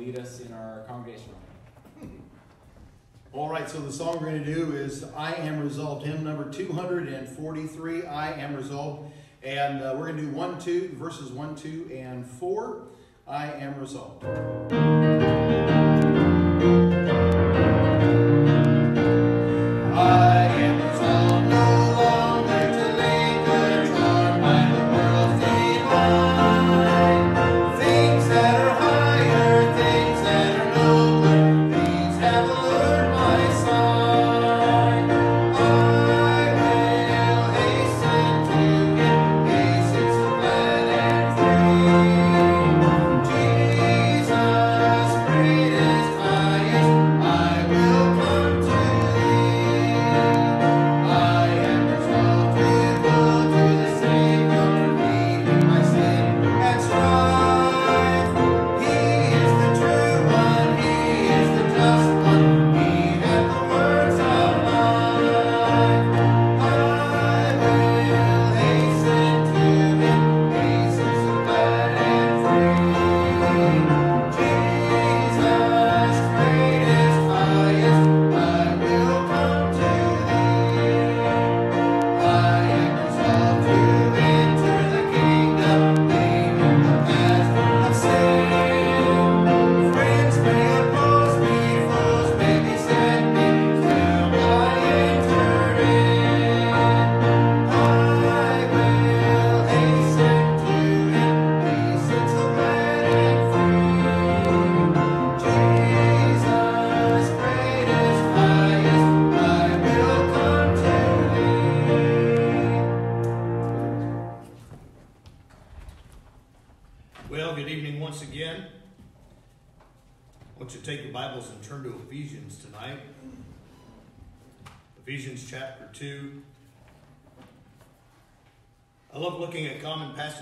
lead us in our congregational. All right, so the song we're going to do is I Am Resolved, hymn number 243, I Am Resolved. And uh, we're going to do 1, 2, verses 1, 2, and 4. I Am Resolved.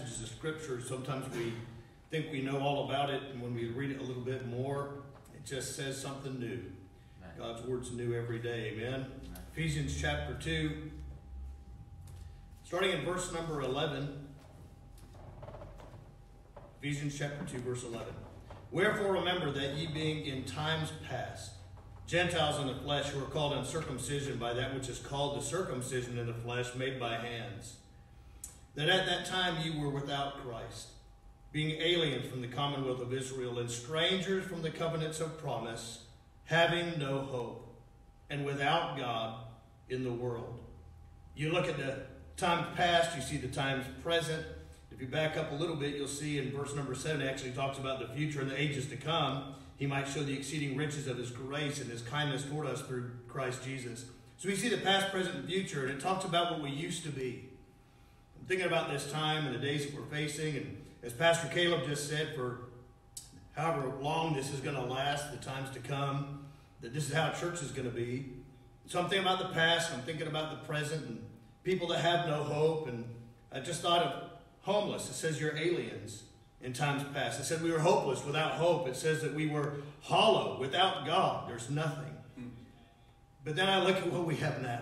Scripture, sometimes we think we know all about it, and when we read it a little bit more, it just says something new. God's word's new every day. Amen. Ephesians chapter 2, starting in verse number 11. Ephesians chapter 2, verse 11. Wherefore remember that ye being in times past, Gentiles in the flesh who are called uncircumcision by that which is called the circumcision in the flesh made by hands that at that time you were without Christ, being aliens from the commonwealth of Israel and strangers from the covenants of promise, having no hope, and without God in the world. You look at the times past, you see the times present. If you back up a little bit, you'll see in verse number seven, it actually talks about the future and the ages to come. He might show the exceeding riches of his grace and his kindness toward us through Christ Jesus. So we see the past, present, and future, and it talks about what we used to be thinking about this time and the days that we're facing, and as Pastor Caleb just said, for however long this is going to last, the times to come, that this is how church is going to be. So I'm thinking about the past, I'm thinking about the present, and people that have no hope. And I just thought of homeless. It says you're aliens in times past. It said we were hopeless without hope. It says that we were hollow without God. There's nothing. Hmm. But then I look at what we have now.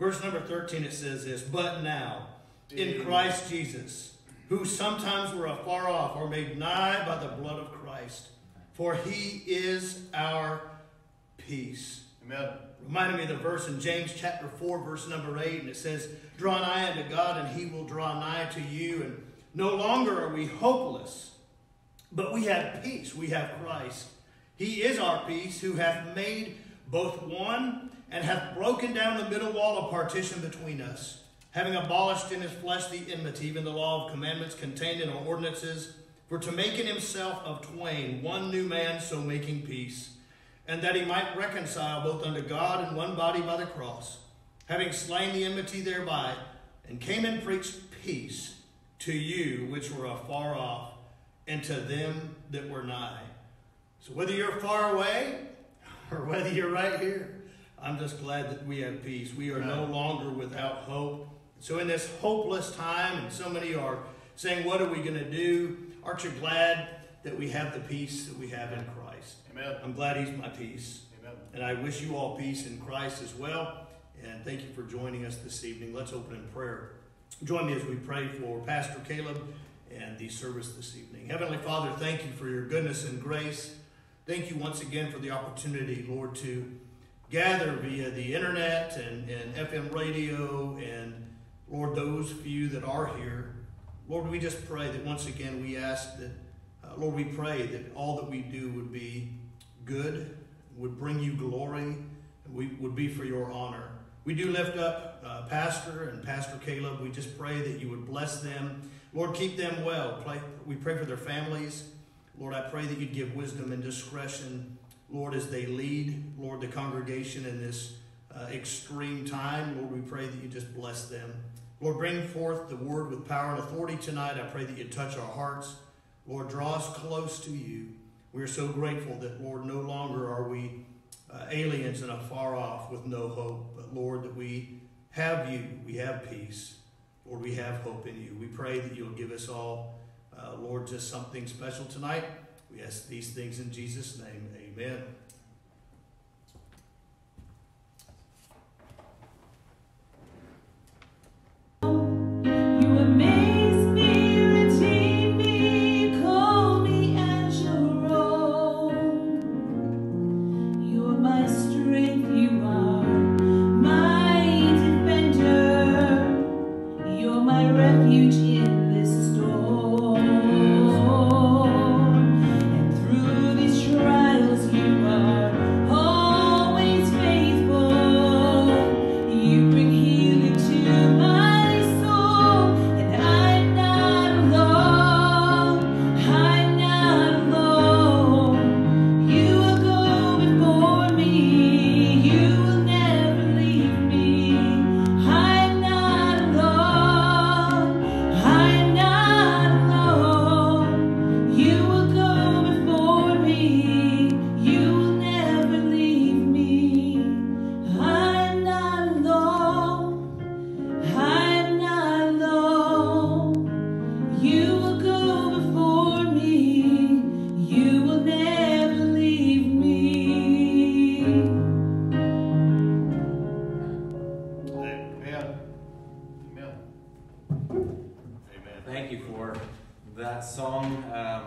Verse number 13, it says this But now, in Christ Jesus, who sometimes were afar off, are made nigh by the blood of Christ, for he is our peace. Amen. Reminded me of the verse in James chapter 4, verse number 8, and it says, Draw nigh unto God, and he will draw nigh to you. And no longer are we hopeless, but we have peace. We have Christ. He is our peace, who hath made both one and hath broken down the middle wall of partition between us, having abolished in his flesh the enmity, even the law of commandments contained in our ordinances, for to make in himself of twain one new man, so making peace, and that he might reconcile both unto God in one body by the cross, having slain the enmity thereby, and came and preached peace to you which were afar off, and to them that were nigh. So whether you're far away or whether you're right here, I'm just glad that we have peace. We are no longer without hope. So, in this hopeless time, and so many are saying, What are we going to do? Aren't you glad that we have the peace that we have in Christ? Amen. I'm glad He's my peace. Amen. And I wish you all peace in Christ as well. And thank you for joining us this evening. Let's open in prayer. Join me as we pray for Pastor Caleb and the service this evening. Heavenly Father, thank you for your goodness and grace. Thank you once again for the opportunity, Lord, to gather via the internet and, and FM radio and, Lord, those few that are here. Lord, we just pray that once again we ask that, uh, Lord, we pray that all that we do would be good, would bring you glory, and we would be for your honor. We do lift up uh, Pastor and Pastor Caleb. We just pray that you would bless them. Lord, keep them well. we pray for their families. Lord, I pray that you'd give wisdom and discretion, Lord, as they lead, Lord, the congregation in this uh, extreme time. Lord, we pray that you just bless them. Lord, bring forth the word with power and authority tonight. I pray that you touch our hearts. Lord, draw us close to you. We are so grateful that, Lord, no longer are we uh, aliens and afar off with no hope, but, Lord, that we have you, we have peace. Lord, we have hope in you. We pray that you'll give us all, uh, Lord, just something special tonight. We ask these things in Jesus' name. Amen.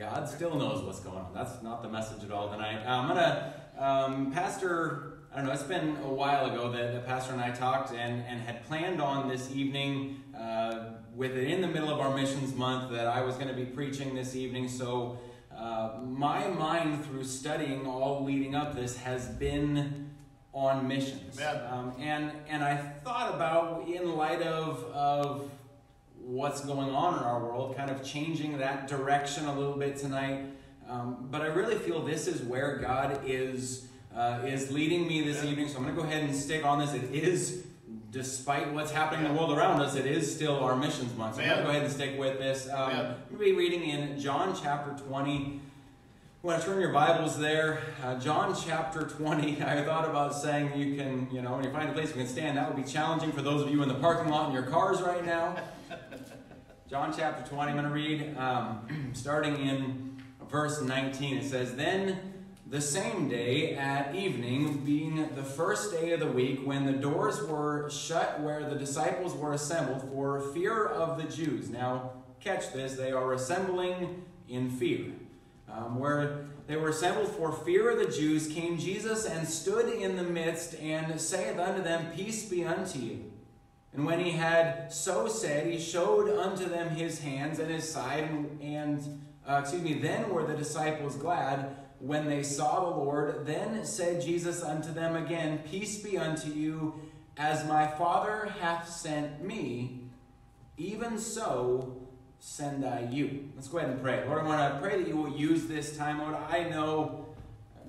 God still knows what's going on. That's not the message at all tonight. I'm gonna, um, Pastor. I don't know. It's been a while ago that the pastor and I talked and, and had planned on this evening, uh, with it in the middle of our missions month, that I was going to be preaching this evening. So uh, my mind through studying all leading up this has been on missions. Um, and, and I thought about, in light of, of what's going on in our world, kind of changing that direction a little bit tonight. Um, but I really feel this is where God is, uh, is leading me this evening. So I'm going to go ahead and stick on this. It is despite what's happening in the world around us, it is still our missions month. So I'm going to go ahead and stick with this. Um, I'm going to be reading in John chapter 20. Want to turn your Bibles there? Uh, John chapter 20. I thought about saying you can, you know, when you find a place you can stand, that would be challenging for those of you in the parking lot in your cars right now. John chapter 20, I'm going to read um, starting in verse 19. It says, Then the same day at evening, being the first day of the week, when the doors were shut where the disciples were assembled for fear of the Jews. Now, catch this, they are assembling in fear. Um, where they were assembled for fear of the Jews, came Jesus and stood in the midst and saith unto them, Peace be unto you. And when he had so said, he showed unto them his hands and his side, and, and uh, excuse me, then were the disciples glad when they saw the Lord, then said Jesus unto them again, Peace be unto you, as my Father hath sent me, even so send I you. Let's go ahead and pray. Lord, I want to pray that you will use this time, Lord. I know,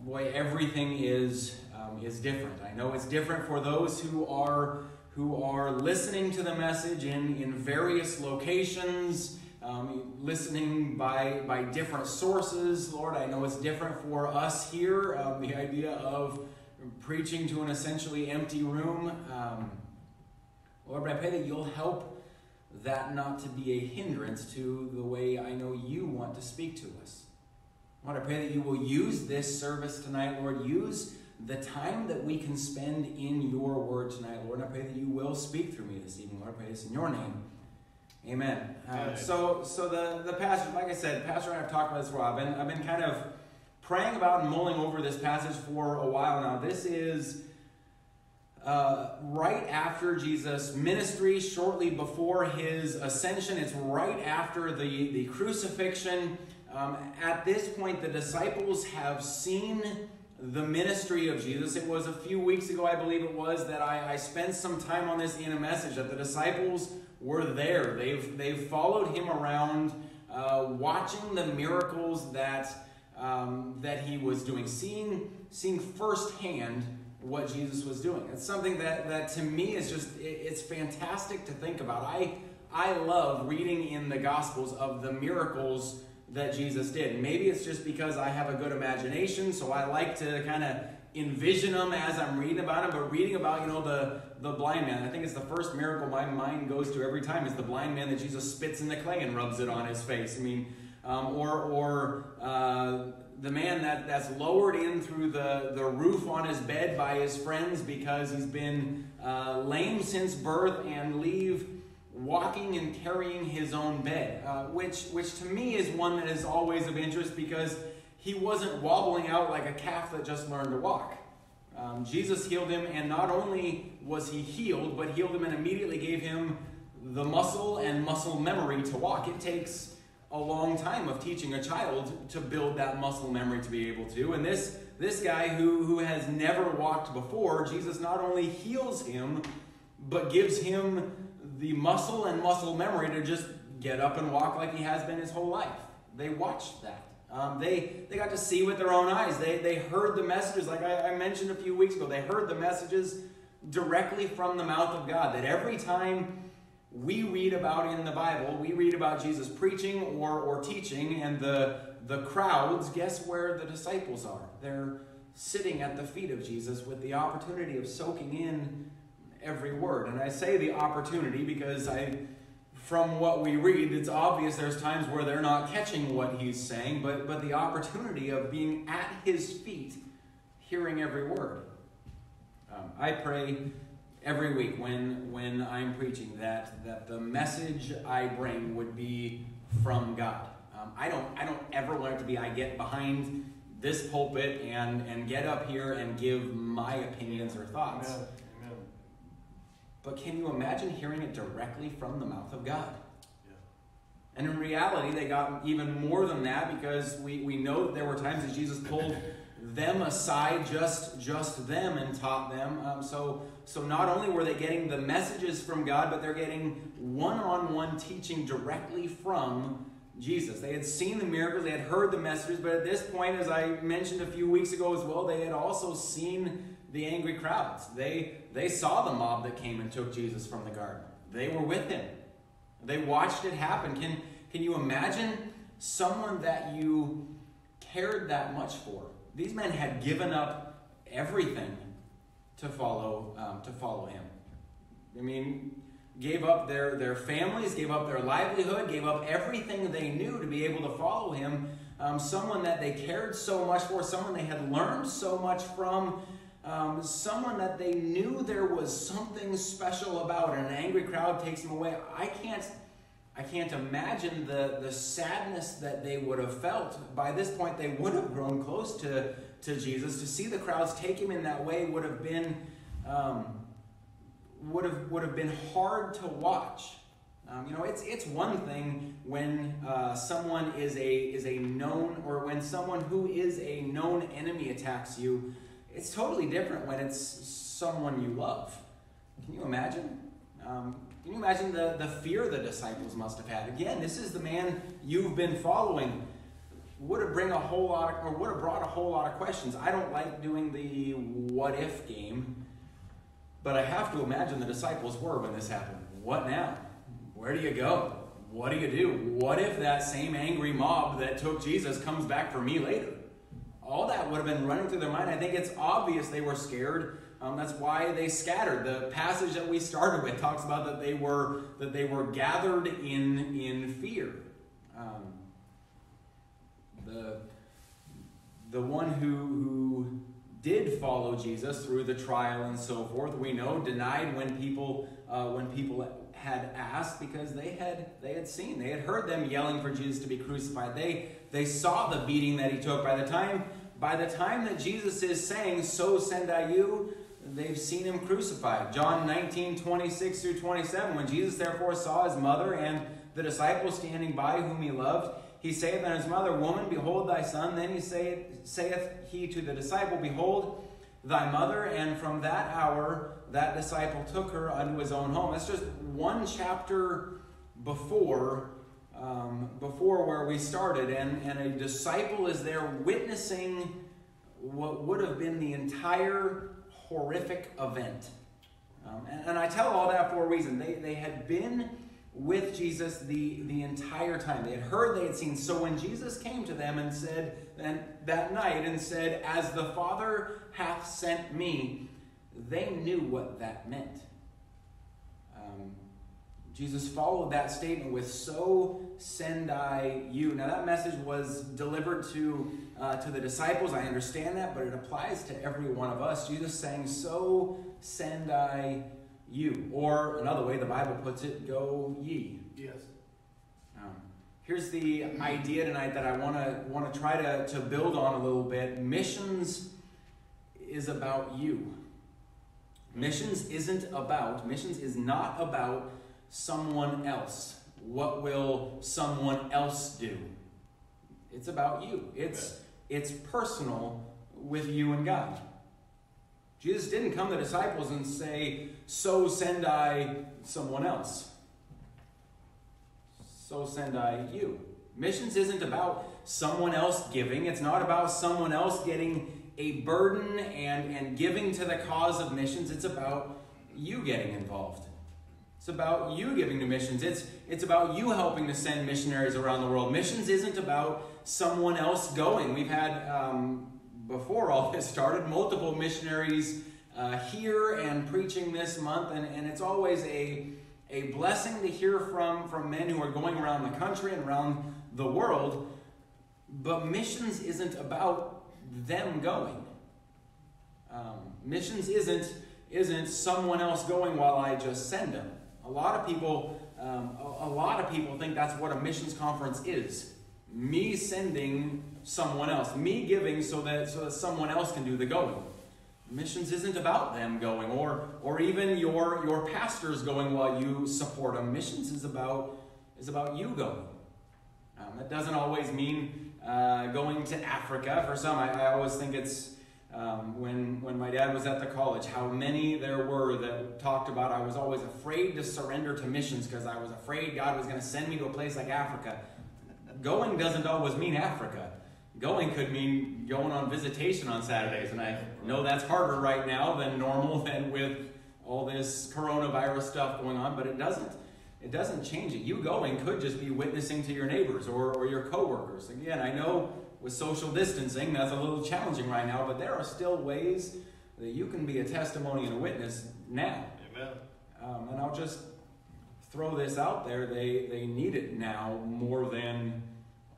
boy, everything is um, is different. I know it's different for those who are who are listening to the message in, in various locations um, listening by, by different sources. Lord, I know it's different for us here. Um, the idea of preaching to an essentially empty room. Um, Lord, but I pray that you'll help that not to be a hindrance to the way I know you want to speak to us. Lord, I pray that you will use this service tonight, Lord. Use the time that we can spend in your word tonight, Lord. I pray that you will speak through me this evening, Lord. I pray this in your name. Amen. Uh, so, so the the passage, like I said, Pastor and I have talked about this for a while. I've been, I've been kind of praying about and mulling over this passage for a while now. This is uh, right after Jesus' ministry, shortly before his ascension. It's right after the, the crucifixion. Um, at this point, the disciples have seen the ministry of Jesus. It was a few weeks ago, I believe it was, that I, I spent some time on this in a message that the disciples were there. They've, they've followed him around, uh, watching the miracles that, um, that he was doing, seeing, seeing firsthand what Jesus was doing. It's something that, that to me is just, it, it's fantastic to think about. I, I love reading in the Gospels of the miracles that Jesus did. Maybe it's just because I have a good imagination, so I like to kind of envision them as I'm reading about them. But reading about, you know, the, the blind man, I think it's the first miracle my mind goes to every time is the blind man that Jesus spits in the clay and rubs it on his face. I mean, um, or, or uh, the man that, that's lowered in through the, the roof on his bed by his friends because he's been uh, lame since birth and leave walking and carrying his own bed, uh, which, which to me is one that is always of interest because he wasn't wobbling out like a calf that just learned to walk. Um, Jesus healed him, and not only was he healed, but healed him and immediately gave him the muscle and muscle memory to walk. It takes a long time of teaching a child to build that muscle memory to be able to. And this, this guy who, who has never walked before, Jesus not only heals him, but gives him the muscle and muscle memory to just get up and walk like he has been his whole life. They watched that. Um, they, they got to see with their own eyes. They, they heard the messages, like I, I mentioned a few weeks ago. They heard the messages directly from the mouth of God. That every time we read about in the Bible, we read about Jesus preaching or, or teaching, and the, the crowds, guess where the disciples are? They're sitting at the feet of Jesus with the opportunity of soaking in every word. And I say the opportunity because I, from what we read, it's obvious there's times where they're not catching what he's saying, but, but the opportunity of being at his feet, hearing every word. Um, I pray every week when when I'm preaching that that the message I bring would be from God. Um, I don't I don't ever want it to be I get behind this pulpit and and get up here and give my opinions or thoughts. Amen. Amen. But can you imagine hearing it directly from the mouth of God? Yeah. And in reality, they got even more than that because we, we know that there were times that Jesus pulled them aside, just just them, and taught them. Um, so so not only were they getting the messages from God, but they're getting one-on-one teaching directly from Jesus. They had seen the miracles, they had heard the messages, but at this point, as I mentioned a few weeks ago as well, they had also seen the angry crowds. They they saw the mob that came and took Jesus from the garden. They were with him. They watched it happen. Can can you imagine someone that you cared that much for? These men had given up everything to follow um, to follow him. I mean, gave up their, their families, gave up their livelihood, gave up everything they knew to be able to follow him. Um, someone that they cared so much for, someone they had learned so much from, um, someone that they knew there was something special about, and an angry crowd takes them away. I can't I can't imagine the, the sadness that they would have felt. By this point, they would have grown close to, to Jesus. To see the crowds take him in that way would have been, um, would have, would have been hard to watch. Um, you know, it's, it's one thing when uh, someone is a, is a known, or when someone who is a known enemy attacks you. It's totally different when it's someone you love. Can you imagine? Um, can you imagine the, the fear the disciples must have had? Again, this is the man you've been following. Would have bring a whole lot of, or would have brought a whole lot of questions. I don't like doing the what if game, but I have to imagine the disciples were when this happened. What now? Where do you go? what do you do? What if that same angry mob that took Jesus comes back for me later? All that would have been running through their mind. I think it's obvious they were scared. Um, that's why they scattered. The passage that we started with talks about that they were that they were gathered in in fear. Um, the the one who who did follow Jesus through the trial and so forth, we know, denied when people uh, when people had asked because they had they had seen they had heard them yelling for Jesus to be crucified. They they saw the beating that he took. By the time by the time that Jesus is saying so send I you they've seen him crucified. John 19 26 through 27 when Jesus therefore saw his mother and the disciples standing by whom he loved he saith unto his mother woman behold thy son then he saith, saith he to the disciple behold thy mother and from that hour that disciple took her unto his own home. That's just one chapter before um, before where we started, and, and a disciple is there witnessing what would have been the entire horrific event. Um, and, and, I tell all that for a reason. They, they had been with Jesus the, the entire time. They had heard, they had seen. So when Jesus came to them and said, and that night, and said, As the Father hath sent me, they knew what that meant. Um, Jesus followed that statement with "So send I you." Now that message was delivered to uh, to the disciples. I understand that, but it applies to every one of us. Jesus saying, "So send I you," or another way the Bible puts it, "Go ye." Yes. Um, here's the idea tonight that I want to want to try to to build on a little bit. Missions is about you. Missions isn't about, missions is not about someone else. What will someone else do? It's about you. It's it's personal with you and God. Jesus didn't come to the disciples and say, "So send I someone else." So send I you. Missions isn't about someone else giving. It's not about someone else getting a burden and, and giving to the cause of missions. It's about you getting involved. It's about you giving to missions. It's, it's about you helping to send missionaries around the world. Missions isn't about someone else going. We've had, um, before all this started, multiple missionaries uh, here and preaching this month, and, and it's always a, a blessing to hear from, from men who are going around the country and around the world. But missions isn't about them going. Um, missions isn't isn't someone else going while I just send them. A lot of people, um, a, a lot of people think that's what a missions conference is. Me sending someone else, me giving so that so that someone else can do the going. Missions isn't about them going, or or even your your pastors going while you support them. Missions is about is about you going. Um, that doesn't always mean uh, going to Africa. For some, I, I always think it's um, when, when my dad was at the college, how many there were that talked about I was always afraid to surrender to missions because I was afraid God was going to send me to a place like Africa. Going doesn't always mean Africa. Going could mean going on visitation on Saturdays, and I know that's harder right now than normal than with all this coronavirus stuff going on, but it doesn't it doesn't change it. You going could just be witnessing to your neighbors or, or your coworkers. Again, I know with social distancing that's a little challenging right now, but there are still ways that you can be a testimony and a witness now. Amen. Um, and I'll just throw this out there. They, they need it now more than,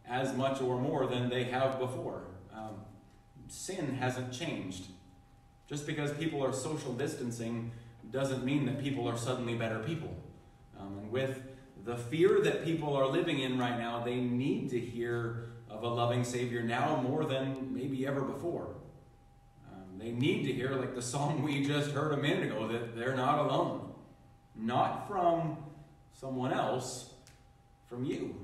as much or more than they have before. Um, sin hasn't changed. Just because people are social distancing doesn't mean that people are suddenly better people. Um, and with the fear that people are living in right now, they need to hear of a loving Savior now more than maybe ever before. Um, they need to hear, like the song we just heard a minute ago, that they're not alone. Not from someone else, from you.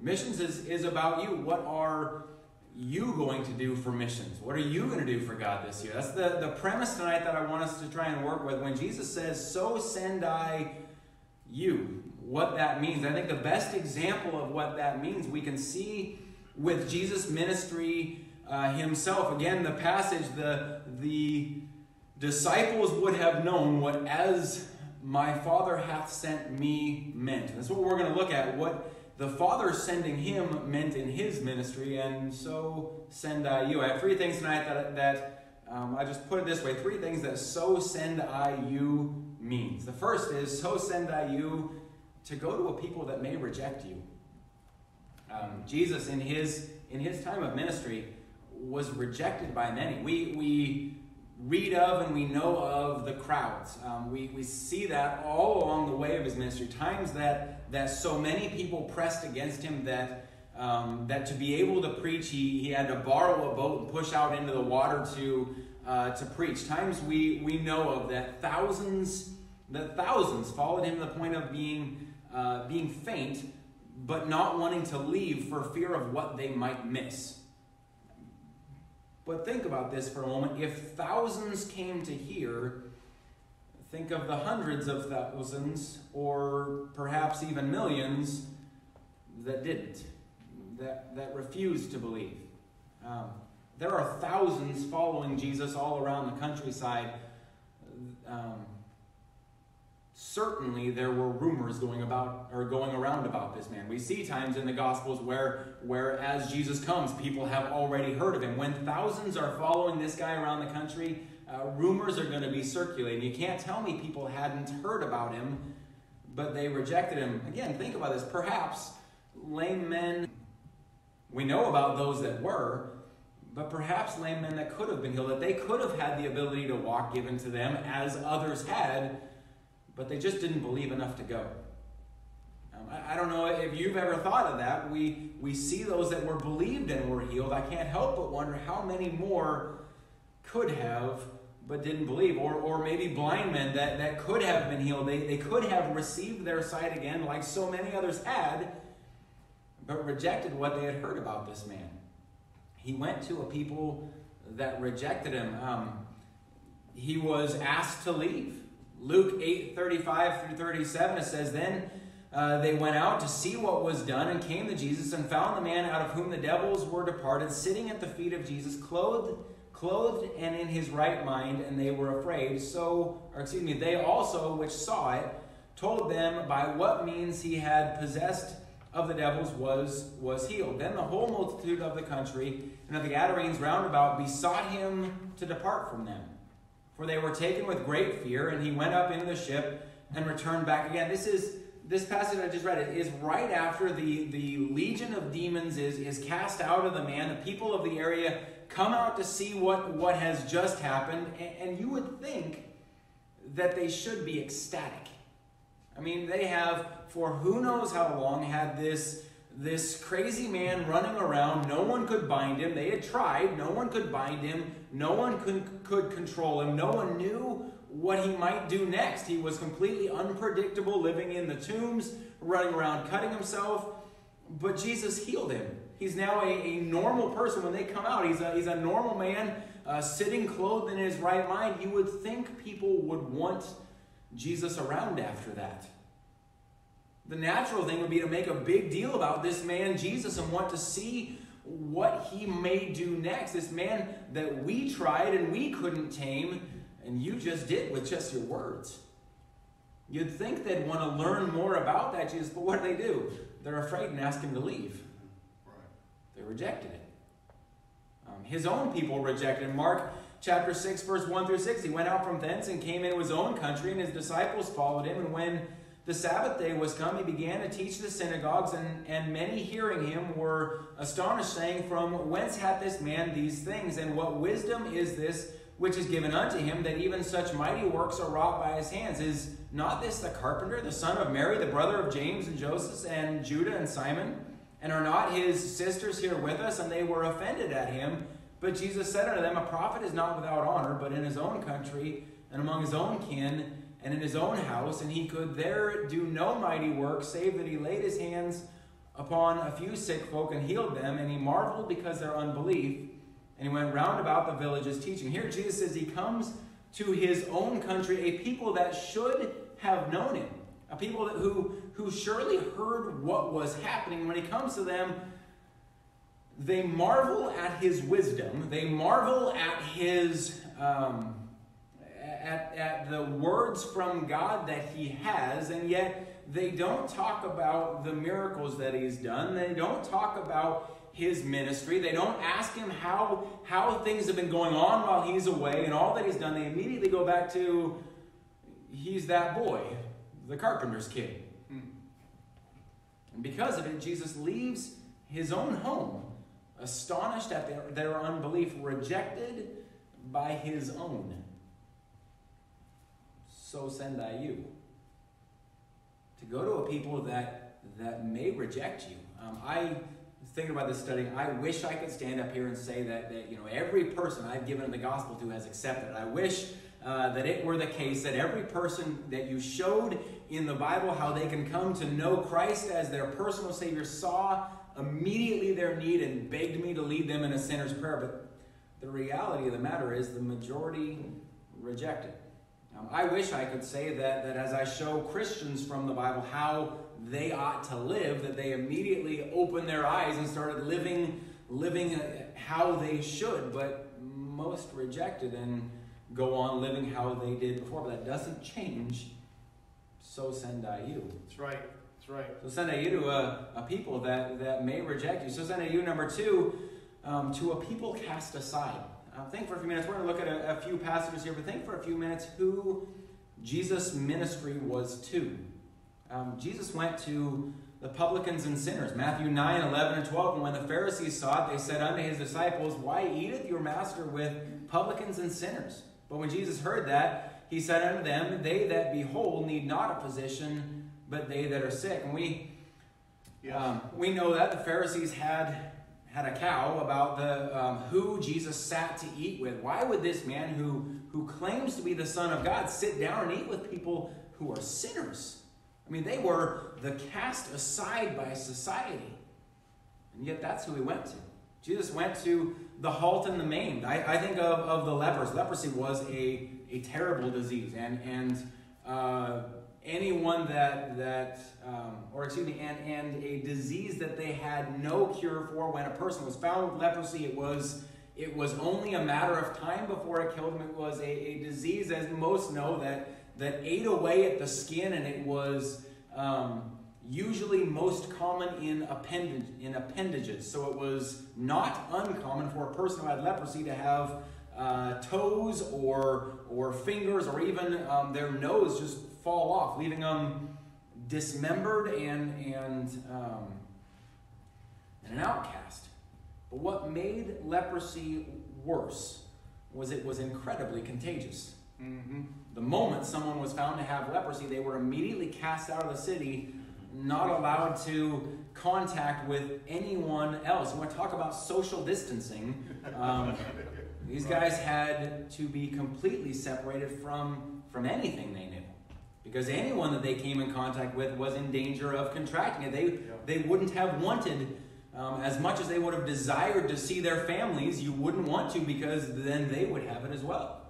Missions is, is about you. What are you going to do for missions? What are you going to do for God this year? That's the, the premise tonight that I want us to try and work with. When Jesus says, So send I you, what that means. I think the best example of what that means we can see with Jesus' ministry uh, himself. Again, the passage, the, the disciples would have known what as my Father hath sent me meant. And that's what we're going to look at. What the Father sending him meant in his ministry, and so send I you. I have three things tonight that, that um, I just put it this way three things that so send I you means. The first is so send I you to go to a people that may reject you. Um, Jesus, in his, in his time of ministry, was rejected by many. We, we read of and we know of the crowds. Um, we, we see that all along the way of his ministry. Times that, that so many people pressed against him that, um, that to be able to preach, he, he had to borrow a boat and push out into the water to, uh, to preach. Times we, we know of that thousands, that thousands followed him to the point of being, uh, being faint, but not wanting to leave for fear of what they might miss. But think about this for a moment. If thousands came to hear, think of the hundreds of thousands, or perhaps even millions, that didn't, that, that refused to believe. Um, there are thousands following Jesus all around the countryside. Um, certainly there were rumors going about or going around about this man. We see times in the gospels where where as Jesus comes, people have already heard of him. When thousands are following this guy around the country, uh, rumors are going to be circulating. You can't tell me people hadn't heard about him, but they rejected him. Again, think about this. Perhaps lame men we know about those that were, but perhaps lame men that could have been healed, that they could have had the ability to walk given to them as others had but they just didn't believe enough to go. Um, I, I, don't know if you've ever thought of that. We, we see those that were believed and were healed. I can't help but wonder how many more could have but didn't believe. Or, or maybe blind men that, that could have been healed. They, they could have received their sight again, like so many others had, but rejected what they had heard about this man. He went to a people that rejected him. Um, he was asked to leave. Luke 8 35 through 37, it says, Then uh, they went out to see what was done and came to Jesus and found the man out of whom the devils were departed, sitting at the feet of Jesus, clothed, clothed and in his right mind, and they were afraid. So, or excuse me, they also, which saw it, told them by what means he had possessed of the devils was was healed. Then the whole multitude of the country and of the Gadarenes round about besought him to depart from them for they were taken with great fear, and he went up into the ship and returned back again. This is this passage I just read it is right after the, the legion of demons is, is cast out of the man. The people of the area come out to see what, what has just happened, and, and you would think that they should be ecstatic. I mean, they have, for who knows how long, had this this crazy man running around. No one could bind him. They had tried. No one could bind him. No one could, could control him. No one knew what he might do next. He was completely unpredictable, living in the tombs, running around cutting himself. But Jesus healed him. He's now a, a normal person. When they come out, he's a, he's a normal man, uh, sitting clothed in his right mind. You would think people would want Jesus around after that. The natural thing would be to make a big deal about this man, Jesus, and want to see what he may do next. This man that we tried and we couldn't tame, and you just did with just your words. You'd think they'd want to learn more about that Jesus, but what do they do? They're afraid and ask him to leave. They rejected it. Um, his own people rejected him. Mark chapter 6, verse 1 through 6. He went out from thence and came into his own country, and his disciples followed him. And when the Sabbath day was come, he began to teach the synagogues, and, and many hearing him were astonished, saying, From whence hath this man these things? And what wisdom is this which is given unto him, that even such mighty works are wrought by his hands? Is not this the carpenter, the son of Mary, the brother of James and Joseph, and Judah and Simon? And are not his sisters here with us? And they were offended at him. But Jesus said unto them, A prophet is not without honor, but in his own country and among his own kin and in his own house, and he could there do no mighty work, save that he laid his hands upon a few sick folk and healed them, and he marveled because of their unbelief. And he went round about the villages teaching. Here Jesus says he comes to his own country, a people that should have known him, a people that, who, who surely heard what was happening. When he comes to them, they marvel at his wisdom, they marvel at his. Um, at, at the words from God that he has, and yet they don't talk about the miracles that he's done. They don't talk about his ministry. They don't ask him how, how things have been going on while he's away and all that he's done. They immediately go back to he's that boy, the carpenter's kid. And because of it, Jesus leaves his own home, astonished at their, their unbelief, rejected by his own. So send I you. To go to a people that, that may reject you. Um, I thinking about this study, I wish I could stand up here and say that, that you know every person I've given the gospel to has accepted. I wish uh, that it were the case that every person that you showed in the Bible how they can come to know Christ as their personal Savior saw immediately their need and begged me to lead them in a sinner's prayer. But the reality of the matter is the majority rejected. Um, I wish I could say that, that as I show Christians from the Bible how they ought to live, that they immediately opened their eyes and started living, living uh, how they should, but most rejected and go on living how they did before. But that doesn't change. So send I you. That's right. That's right. So send I you to a, a people that, that may reject you. So send I you, number two, um, to a people cast aside. Uh, think for a few minutes. We're going to look at a, a few passages here, but think for a few minutes who Jesus' ministry was to. Um, Jesus went to the publicans and sinners. Matthew 9, 11, and 12. And when the Pharisees saw it, they said unto his disciples, Why eateth your master with publicans and sinners? But when Jesus heard that, he said unto them, They that be whole need not a physician, but they that are sick. And we, um, we know that the Pharisees had had a cow about the um, who Jesus sat to eat with. Why would this man who who claims to be the Son of God sit down and eat with people who are sinners? I mean, they were the cast aside by society, and yet that's who he went to. Jesus went to the halt and the maimed. I, I think of, of the lepers. Leprosy was a, a terrible disease, and and uh, anyone that that um, or excuse me and and a disease that they had no cure for when a person was found with leprosy it was it was only a matter of time before it killed them. It was a, a disease as most know that that ate away at the skin and it was um, usually most common in appendage in appendages. So it was not uncommon for a person who had leprosy to have uh, toes or or fingers or even um, their nose just fall off, leaving them dismembered and and um, and an outcast. But what made leprosy worse was it was incredibly contagious. Mm-hmm. The moment someone was found to have leprosy, they were immediately cast out of the city, not allowed to contact with anyone else. We want to talk about social distancing. Um, these guys had to be completely separated from, from anything they knew. Because anyone that they came in contact with was in danger of contracting it. They, they wouldn't have wanted, um, as much as they would have desired to see their families, you wouldn't want to because then they would have it as well.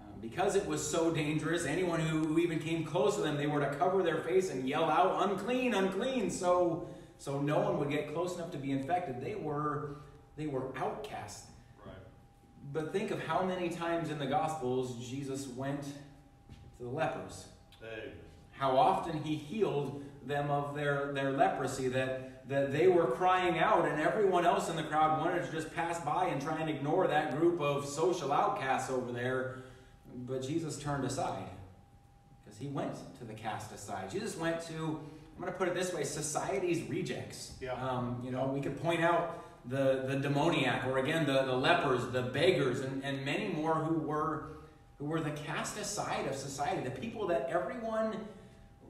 Um, because it was so dangerous, anyone who, who even came close to them, they were to cover their face and yell out, unclean, unclean, so, so no one would get close enough to be infected. They were, they were outcasts. Right. But think of how many times in the Gospels Jesus went to the lepers. How often he healed them of their, their leprosy, that, that they were crying out, and everyone else in the crowd wanted to just pass by and try and ignore that group of social outcasts over there. But Jesus turned aside because he went to the cast aside. Jesus went to, I'm going to put it this way, society's rejects. Yeah. Um, you know, we could point out the, the demoniac, or again, the, the lepers, the beggars, and, and many more who were, who were the cast aside of society, the people that everyone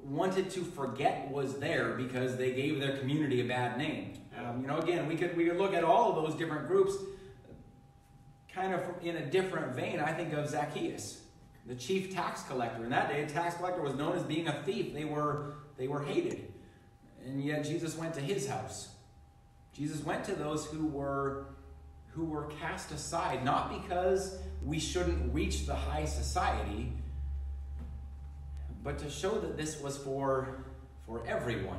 wanted to forget was there because they gave their community a bad name. Um, you know, again, we could, we could look at all of those different groups kind of in a different vein. I think of Zacchaeus, the chief tax collector. In that day, a tax collector was known as being a thief. They were, they were hated. And yet Jesus went to his house. Jesus went to those who were who were cast aside, not because we shouldn't reach the high society, but to show that this was for for everyone.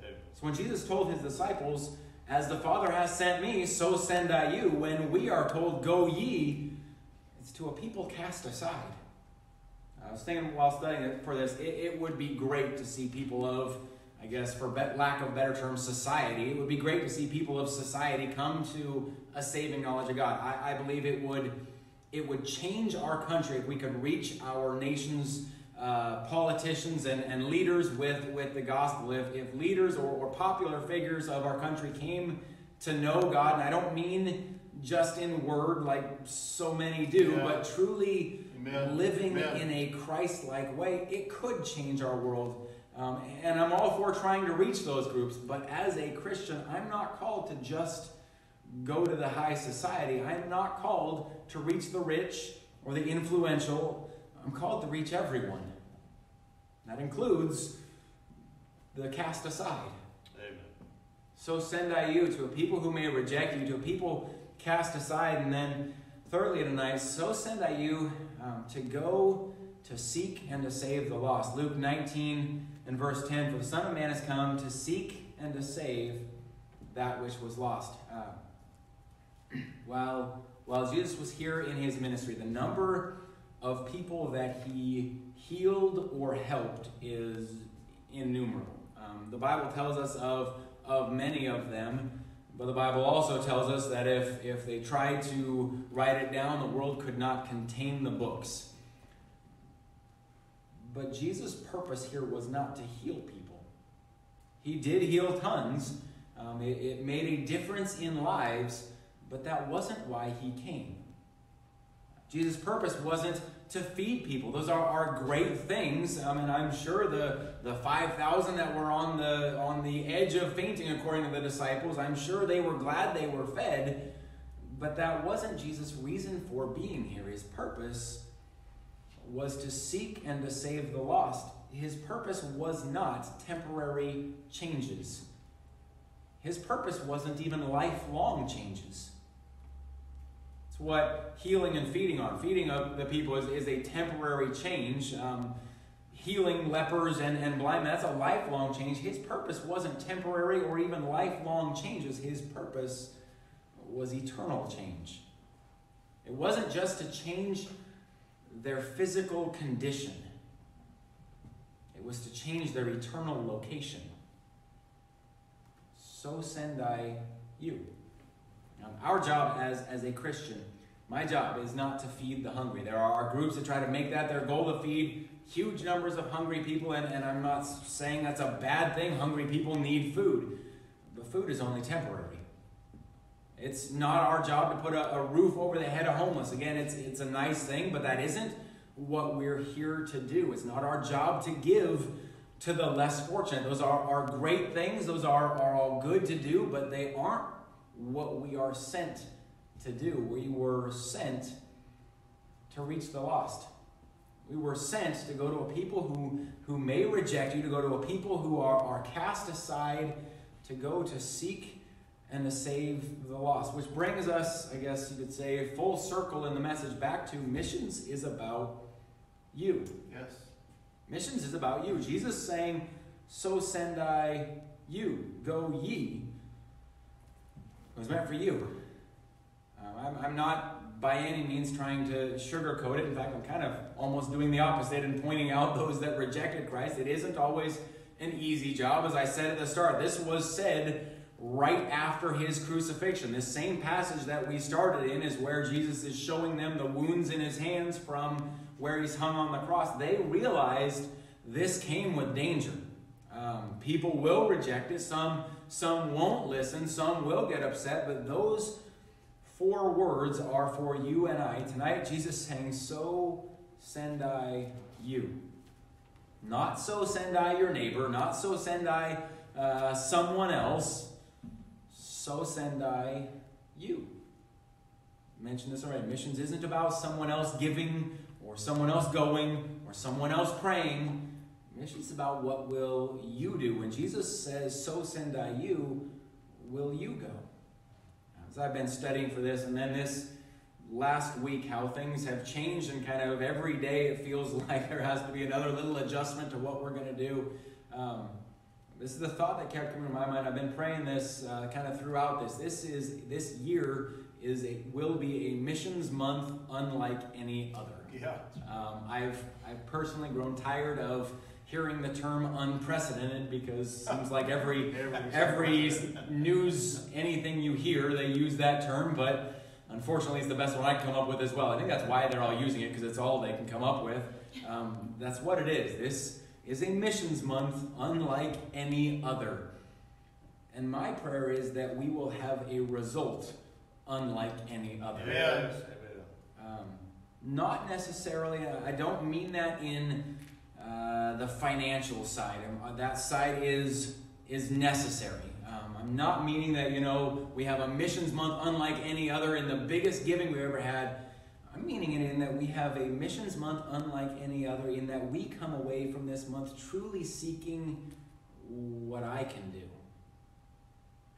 So when Jesus told his disciples, As the Father has sent me, so send I you, when we are told, Go ye, it's to a people cast aside. I was thinking while studying for this, it, it would be great to see people of, I guess, for lack of better terms, society. It would be great to see people of society come to a saving knowledge of God. I, I believe it would, it would change our country if we could reach our nation's uh, politicians and, and leaders with, with the gospel. If, if leaders or, or popular figures of our country came to know God, and I don't mean just in word like so many do, Yeah. but truly Amen. living Amen. in a Christ like way, it could change our world. Um, and I'm all for trying to reach those groups, but as a Christian, I'm not called to just go to the high society. I'm not called to reach the rich or the influential. I'm called to reach everyone. That includes the cast aside. Amen. So send I you to a people who may reject you, to a people cast aside. And then, thirdly, tonight, so send I you um, to go to seek and to save the lost. Luke 19 and verse 10 For the Son of Man has come to seek and to save that which was lost. Uh, while, while Jesus was here in his ministry, the number of people that he healed or helped is innumerable. Um, the Bible tells us of, of many of them, but the Bible also tells us that if, if they tried to write it down, the world could not contain the books. But Jesus' purpose here was not to heal people. He did heal tons, um, it, it made a difference in lives, but that wasn't why he came. Jesus' purpose wasn't to feed people. Those are, are great things. Um, and I'm sure the, the 5,000 that were on the, on the edge of fainting, according to the disciples, I'm sure they were glad they were fed. But that wasn't Jesus' reason for being here. His purpose was to seek and to save the lost. His purpose was not temporary changes. His purpose wasn't even lifelong changes. It's what healing and feeding are. Feeding of the people is, is a temporary change. Um, healing lepers and, and blind, men, that's a lifelong change. His purpose wasn't temporary or even lifelong changes. His purpose was eternal change. It wasn't just to change their physical condition, it was to change their eternal location. So send I you. Um, our job as, as a Christian, my job is not to feed the hungry. There are groups that try to make that their goal to feed huge numbers of hungry people, and, and I'm not saying that's a bad thing. Hungry people need food, but food is only temporary. It's not our job to put a, a roof over the head of homeless. Again, it's, it's a nice thing, but that isn't what we're here to do. It's not our job to give to the less fortunate. Those are, are great things, those are, are all good to do, but they aren't what we are sent to do. We were sent to reach the lost. We were sent to go to a people who, who may reject you, to go to a people who are, are cast aside, to go to seek and to save the lost. Which brings us, I guess you could say, full circle in the message back to missions is about you. Yes. Missions is about you. Jesus saying, So send I you. Go ye. It was meant for you. Um, I'm, I'm not by any means trying to sugarcoat it. In fact, I'm kind of almost doing the opposite and pointing out those that rejected Christ. It isn't always an easy job. As I said at the start, this was said right after his crucifixion. This same passage that we started in is where Jesus is showing them the wounds in his hands from where he's hung on the cross. They realized this came with danger. Um, people will reject it. Some some won't listen. Some will get upset. But those four words are for you and I tonight. Jesus saying, "So send I you." Not so send I your neighbor. Not so send I uh, someone else. So send I you. I mentioned this already. Missions isn't about someone else giving or someone else going or someone else praying. Missions is about what will you do. When Jesus says, So send I you, will you go? As I've been studying for this, and then this last week, how things have changed, and kind of every day it feels like there has to be another little adjustment to what we're going to do. Um, this is the thought that kept coming to my mind. I've been praying this uh, kind of throughout this. This is this year is a will be a missions month unlike any other. Yeah. Um, I've I've personally grown tired of hearing the term unprecedented because it seems like every every news anything you hear they use that term, but unfortunately it's the best one I can come up with as well. I think that's why they're all using it because it's all they can come up with. Um, that's what it is. This is a missions month unlike any other. And my prayer is that we will have a result unlike any other. Amen. Um, not necessarily, I don't mean that in uh, the financial side. Um, that side is, is necessary. Um, I'm not meaning that, you know, we have a missions month unlike any other in the biggest giving we ever had. I'm meaning it in that we have a missions month unlike any other, in that we come away from this month truly seeking what I can do.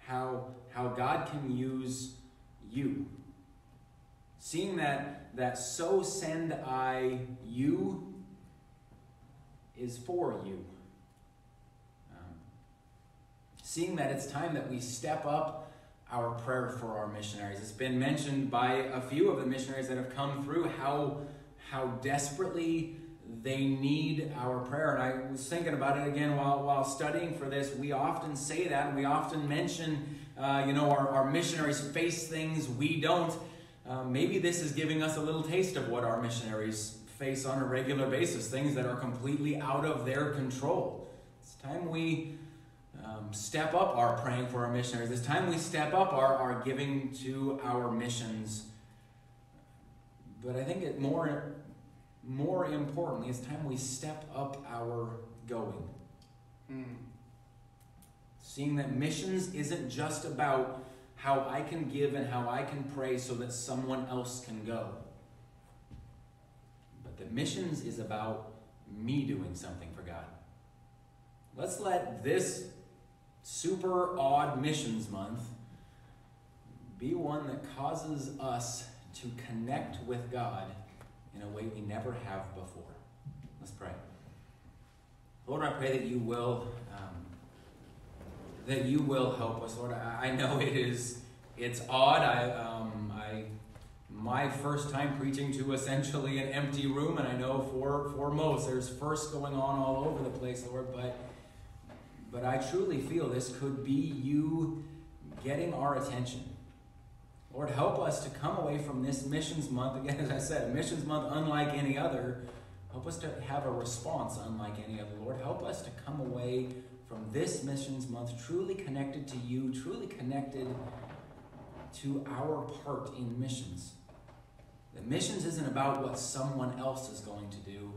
How, how God can use you. Seeing that, that so send I you is for you. Um, seeing that it's time that we step up our prayer for our missionaries. It's been mentioned by a few of the missionaries that have come through how, how desperately they need our prayer. And I was thinking about it again while, while studying for this. We often say that, and we often mention, uh, you know, our, our missionaries face things we don't. Uh, maybe this is giving us a little taste of what our missionaries face on a regular basis, things that are completely out of their control. It's time we um, step up our praying for our missionaries. It's time we step up our, our giving to our missions. But I think it more, more importantly, it's time we step up our going. Mm. Seeing that missions isn't just about how I can give and how I can pray so that someone else can go. But the missions is about me doing something for God. Let's let this super odd missions month be one that causes us to connect with God in a way we never have before. Let's pray. Lord, I pray that you will um, that you will help us, Lord. I, I know it is it's odd. I um, I my first time preaching to essentially an empty room, and I know for for most there's first going on all over the place, Lord. But but I truly feel this could be you getting our attention. Lord, help us to come away from this missions month again. As I said, a missions month unlike any other. Help us to have a response unlike any other. Lord, help us to come away from this missions month truly connected to you, truly connected to our part in missions. The missions isn't about what someone else is going to do,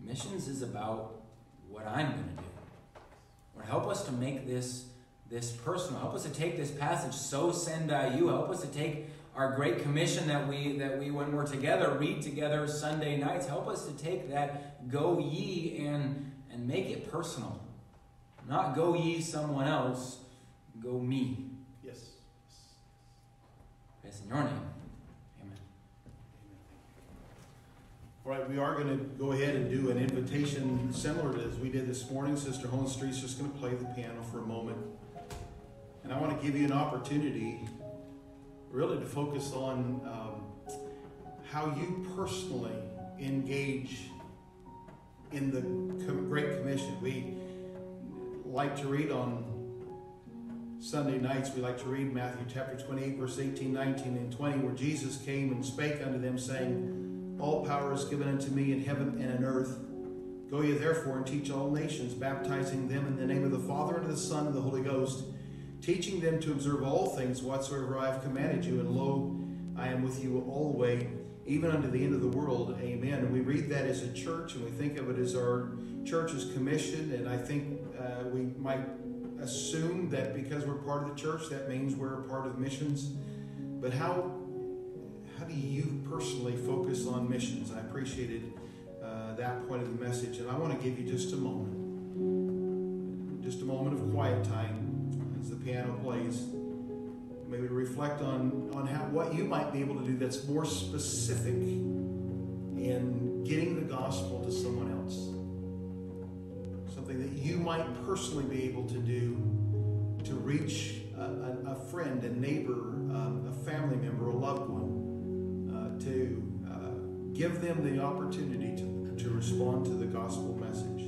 missions is about what I'm going to do. Lord, help us to make this, this personal. Help us to take this passage, so send I you. Help us to take our great commission that we that we when we're together read together Sunday nights. Help us to take that go ye and and make it personal. Not go ye someone else, go me. Yes. It's in your name. All right, we are going to go ahead and do an invitation similar to as we did this morning. Sister Hohenstreet's just going to play the piano for a moment. And I want to give you an opportunity really to focus on um, how you personally engage in the Great Commission. We like to read on Sunday nights, we like to read Matthew chapter 28, verse 18, 19, and 20, where Jesus came and spake unto them, saying, All power is given unto me in heaven and in earth. Go ye therefore and teach all nations, baptizing them in the name of the Father, and of the Son, and of the Holy Ghost, teaching them to observe all things whatsoever I have commanded you. And lo, I am with you always, even unto the end of the world. Amen. And we read that as a church, and we think of it as our church's commission. And I think uh, we might assume that because we're part of the church, that means we're a part of missions. But how how do you personally focus on missions? I appreciated uh, that point of the message, and I want to give you just a moment, just a moment of quiet time as the piano plays. Maybe reflect on on how what you might be able to do that's more specific in getting the gospel to someone else something that you might personally be able to do to reach a, a, a friend, a neighbor, um, a family member, a loved one, to uh, give them the opportunity to, to respond to the gospel message.